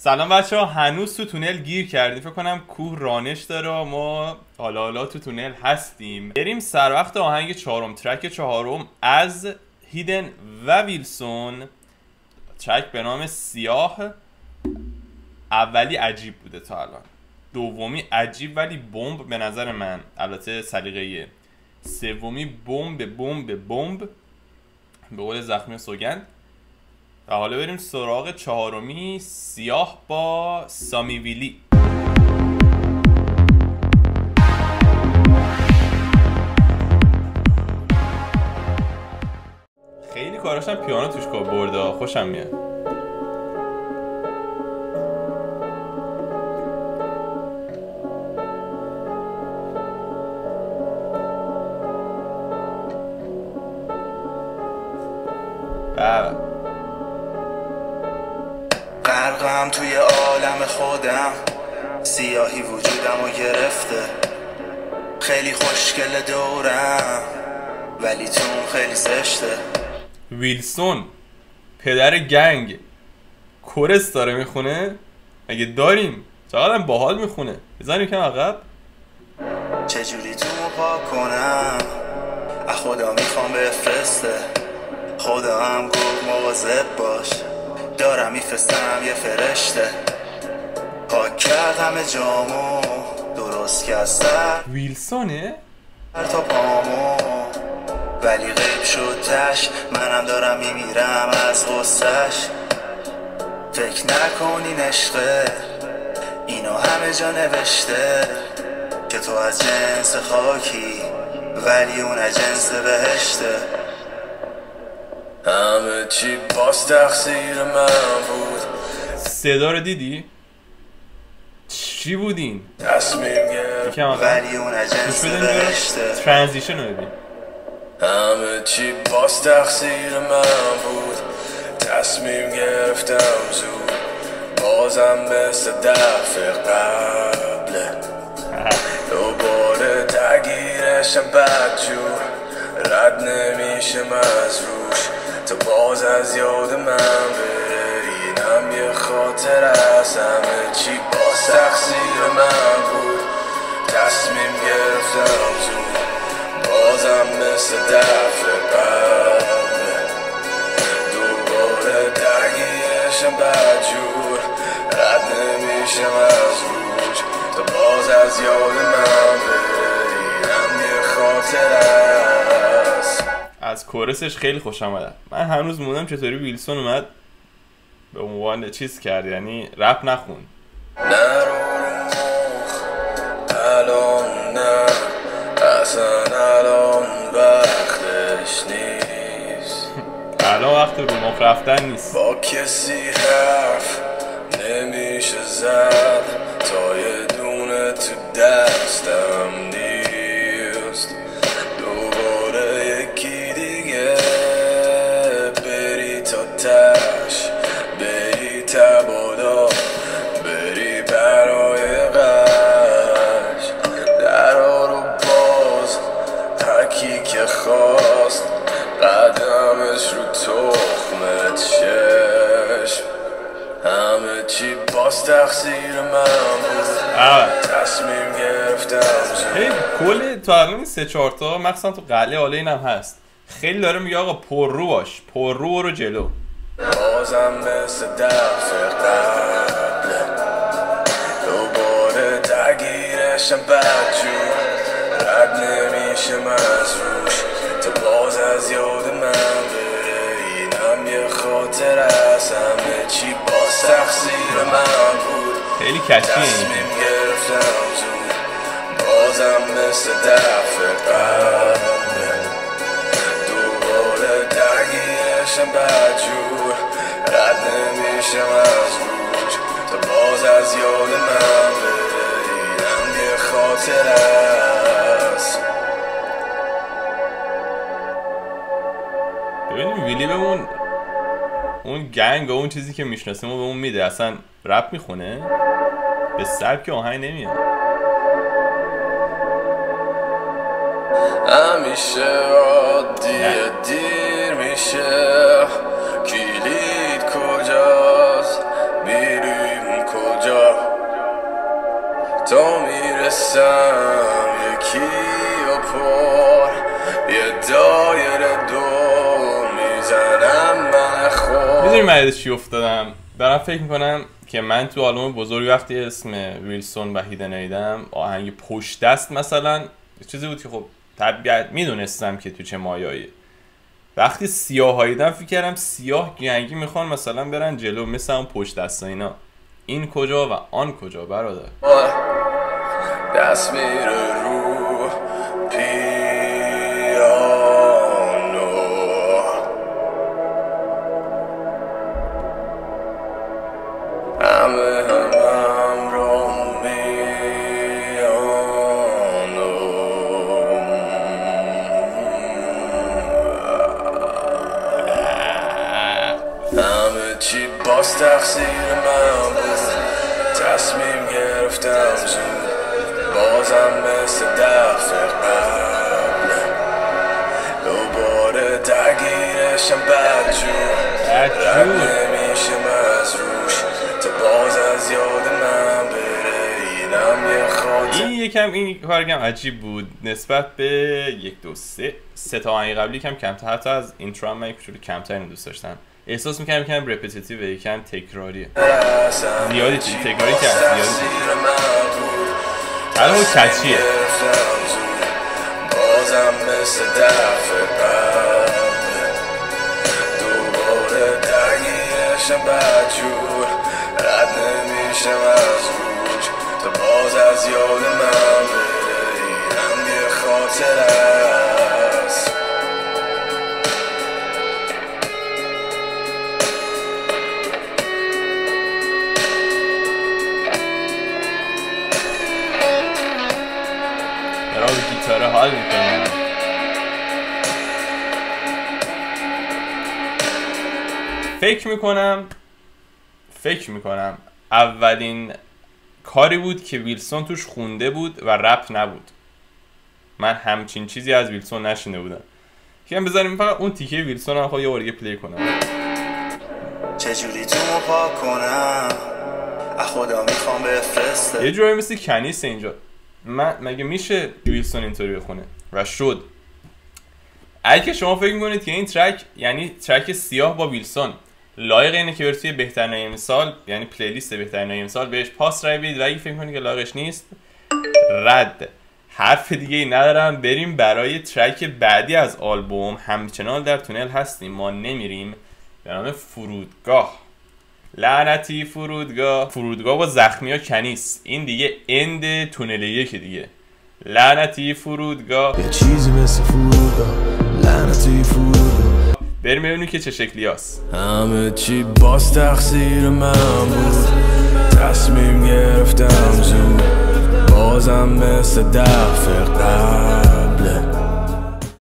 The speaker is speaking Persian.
سلام بچه ها هنوز تو تونل گیر کردیم. فکر کنم کوه رانش داره ما حالا حالا تو تونل هستیم. بریم سر وقت آهنگ چهارم. ترک چهارم از هیدن و ویلسون. ترک به نام سیاه. اولی عجیب بوده تا الان. دومی عجیب ولی بمب به نظر من. البته سلیقه‌ایه سومی بمب بمب بمب. به قول زخمی سوگند. و حالا بریم سراغ چهارمی سیاه با سامی ویلی. خیلی کاراشم پیانو توش کار برده خوشم میاد. توی عالم خودم. سیاهی وجودم و گرفته. خیلی خوشگل دورم. ولی تو خیلی زشته. ویلسون پدر گنگ. کورس داره می‌خونه؟ اگه داریم چقدر باحال می‌خونه. بزنیم کم عقب. چجوری تو پاک کنم؟ خدا می‌خوام بفرسته. خدا هم گفت مواظب باش. دارم میفرستم یه فرشته. پاک کرد همه جامو درست کرد سر ویلسونه؟ تا پامو. ولی غیب شد تش منم دارم میمیرم از غصهش. فکر نکنین عشقه اینو همه جا نوشته. که تو از جنس خاکی ولی اون از جنس بهشته. همه چی باز تقصیر من بود. صدا رو دیدی؟ چی بودین؟ تصمیم گرفت. ولی اون از گوش جنس بده بهشته اینجا ترانزیشن رو ببین همه چی باز تقصیر من بود. تصمیم گرفتم زود بازم مثل دفعه قبله. دوباره درگیرشم بدجور. رد نمیشم از روش. تا باز از یاد من بره اینم یه خاطر از همه چی باز تقصیر من بود. تصمیم گرفتم زود بازم مثل دفعه قبله دوباره درگیرشم بدجور. رد نمیشم از روش. تا باز از یاد من از کورسش خیلی خوشم آمد من هنوز موندم چطوری ویلسون اومد. به عنوان چیز کرد یعنی رپ نخون الان وقت رو مخ رفتن نیست. با کسی حرف نمیشه زد. تا یه دونه تو دستم نیست. قدمش رو تخمت چشم همه چی باز تقصیر من بود. تصمیم گرفتم هی کل تو الان سه چهار تا مخصوصا تو قلعه حالا اینم هست. خیلی داره میگه آقا پر رو باش پر رو برو جلو. بازم مثل دفعه قبله دوباره درگیرشم بدجور رد نمیشم از روش تا باز از یاد من یه خاطر از همه چی باز تقصیر من بود. خیلی کچیه تصمیم گرفتم زود بازم مثل دفعه قبله دوباره درگیرشم بدجور. اون گنگ و اون چیزی که می‌شناسیم و به اون میده اصلا رپ می‌خونه؟ به سبک آهنگ نمیاد. همیشه عادیه دیر میشه. کلید کجاست؟ میریم کجا؟ تا می‌رسم یکی و پر. یه دار می‌دونی من چی افتادم؟ دارم فکر می‌کنم که من تو آلبوم بزرگ وقتی اسم ویلسون و هیدن ایدم آهنگ پشت دست مثلا چیزی بود که خب طبیعت می‌دونستم که تو چه مایایی. وقتی سیاه هاییدم فکر کردم سیاه گنگی می‌خوان مثلا برن جلو مثل اون پشت دست اینا. این کجا و آن کجا برادر؟ دست میره رو باز تقصیر من تصمیم گرفتم زود بازم مثل دفعه قبل. دوباره درگیرشم بدجور رد نمیشم از روش. تا باز از یاد من بره. اینم یه خاطر. این یکم این کارگم عجیب بود. نسبت به یک دو سه سه تا آهنگ قبلی کم کمتر. حتی از هم من یک کمتر دوست داشتم. احساس می‌کنم یکم رپتیتیو یکم تکراریه. زیادی چیزی تکراری کرد زیادی الان کچیه. بازم مثل دفعه دوباره درگیرشم بدجور رد نمیشم از روش تا باز از یاد من گیتاره حال می‌کنه فکر می‌کنم فکر می‌کنم اولین کاری بود که ویلسون توش خونده بود و رپ نبود. من همچین چیزی از ویلسون نشینده بودم. که بذاریم فقط اون تیکه ویلسون هم خواهی یه بار پلی کنم. چجوری تو پاک کنم؟ خدا می‌خوام بفرسته یه جوری مثل کنیس اینجا. من مگه میشه ویلسون اینطوری بخونه؟ و شد. اگه شما فکر می‌کنید که این ترک یعنی track سیاه با ویلسون لایق اینه که بره سوی بهترین امسال یعنی playlist بهترین امسال بهش pass رای بدید. و اگه فکر کنید که لایقش نیست رد. حرف دیگه ای ندارم. بریم برای track بعدی از آلبوم. همچنان در تونل هستیم. ما نمیریم. به نام فرودگاه. لعنتی فرودگاه. فرودگاه با زخمی ها کنیس. این دیگه اند تونل یک دیگه. لعنتی فرودگاه. یه چیزی مثل فرودگاه. لعنتی فرودگاه. بریم ببینیم که چه شکلی هست. همه چی باز تقصیر من بود. تصمیم گرفتم زود. بازم مثل دفعه قبل.